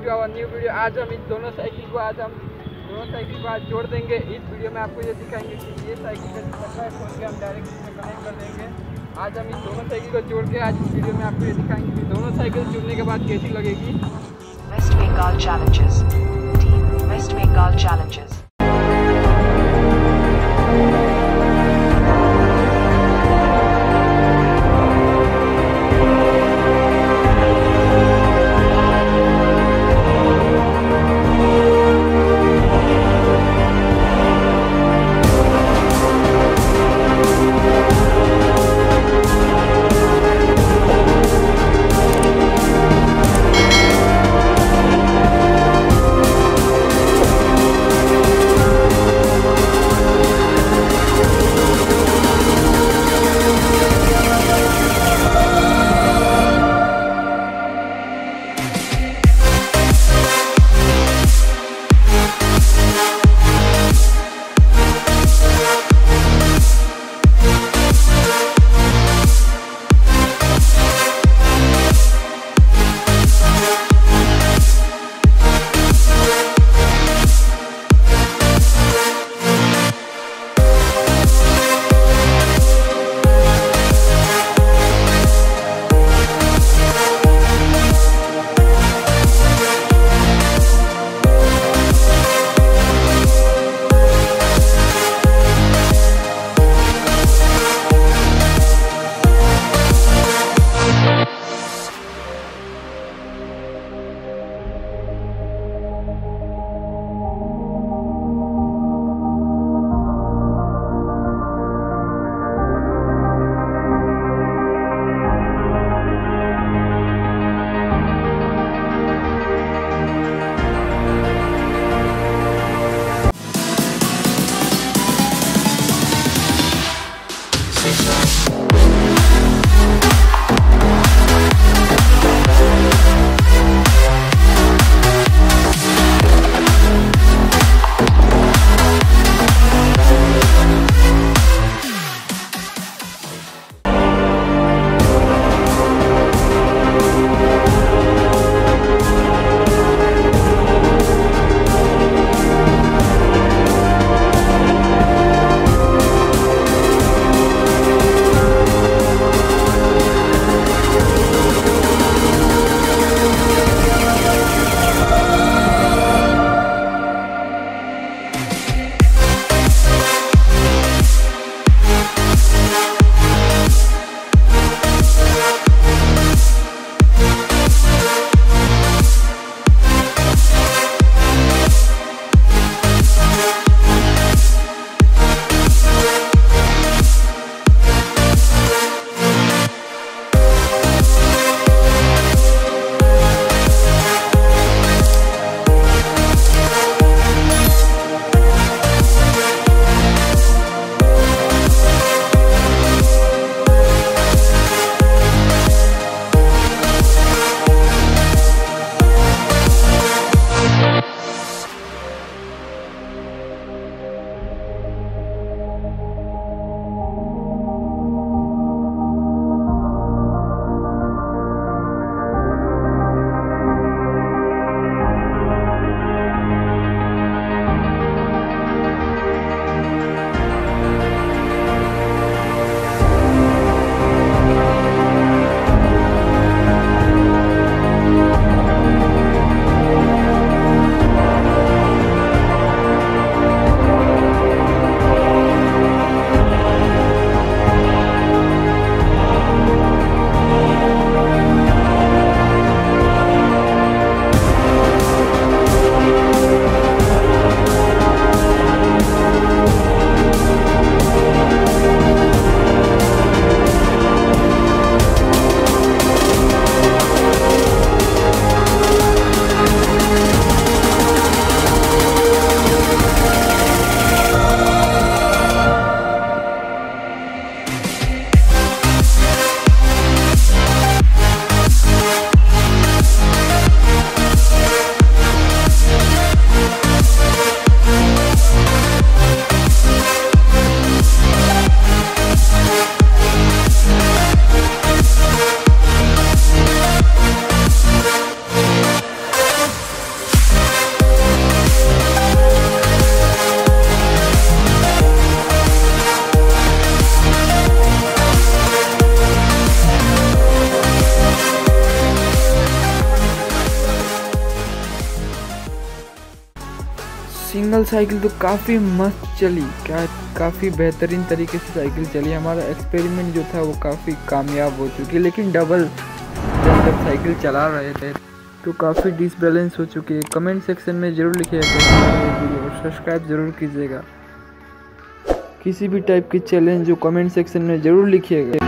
To our new video. आज हम इस दोनों साइकिल को आज हम दोनों साइकिल को आज जोड़ देंगे। इस वीडियो में आपको ये दिखाएँगे कि ये साइकिल का चक्का है खोल के हम डायरेक्ट इसमें कनेक्ट कर देंगे। आज हम इस दोनों साइकिल को जोड़ के आज इस वीडियो में आपको ये दिखाएँगे कि दोनों साइकिल जुड़ने के बाद कैसी लगेगी। West Bengal challenges team West Bengal challenges. Single cycle तो काफ़ी मस्त चली। क्या काफ़ी बेहतरीन तरीके से साइकिल चली। हमारा एक्सपेरिमेंट जो था वो काफ़ी कामयाब हो चुकी है लेकिन डबल जब साइकिल चला रहे थे तो काफ़ी डिसबैलेंस हो चुकी है। कमेंट सेक्शन में ज़रूर लिखिएगा। और सब्सक्राइब ज़रूर कीजिएगा। किसी भी टाइप की चैलेंज जो कमेंट सेक्शन में ज़रूर लिखिएगा।